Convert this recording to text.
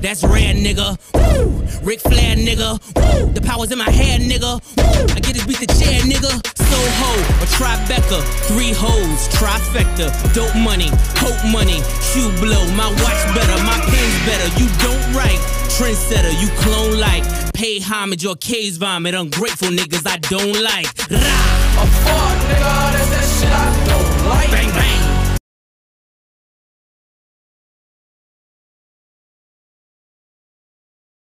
That's rare, nigga. Woo! Ric Flair, nigga. Woo! The power's in my head, nigga. Woo! I get this beat the chair, nigga. Soho, a Tribeca, three hoes, trifecta, dope money, hope money, shoe blow, my watch better, my pen's better. You don't write, trendsetter, you clone like, pay homage or case vomit, ungrateful niggas I don't like. Rah!